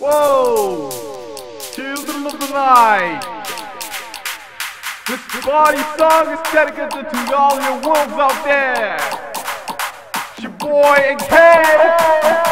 Whoa! Children of the night! This party song is dedicated to all your wolves out there! It's your boy AK!